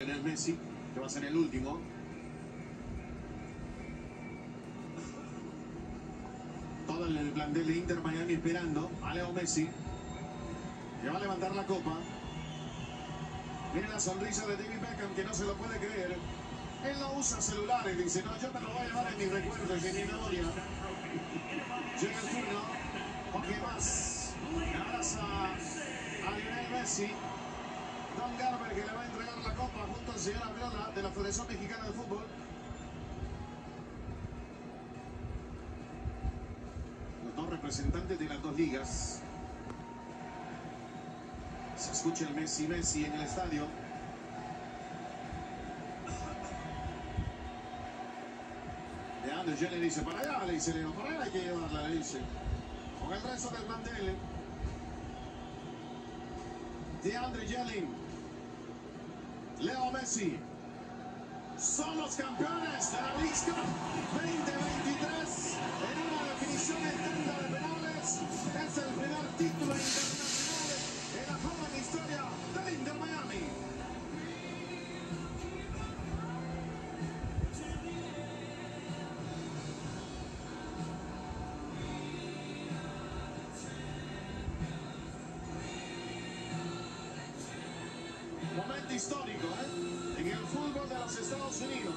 En el Messi, que va a ser el último. Todo el plantel de Inter Miami esperando a Leo Messi, que va a levantar la copa. Miren la sonrisa de David Beckham, que no se lo puede creer. Él no usa celulares, dice, no, yo me lo voy a llevar en mis recuerdos en mi memoria. Llega el turno, porque más. Abraza a Lionel Messi. Don Garber que le va a de la Federación Mexicana de Fútbol. Los dos representantes de las dos ligas. Se escucha el Messi Messi en el estadio. De Andrés ya le dice, para allá, le dice Leo, para allá hay que llevarla, le dice. Con el resto del plantel. De Andre Yelling. Leo Messi. Son los campeones de la League Cup 2023 Momento histórico, ¿eh? En el fútbol de los Estados Unidos.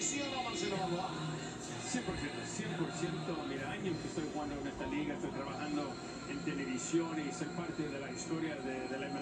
¿Sí o no, Marcelo Balboa? 100%, 100%. Mira, años que estoy jugando en esta liga, estoy trabajando en televisión y ser parte de la historia de, de la MLS.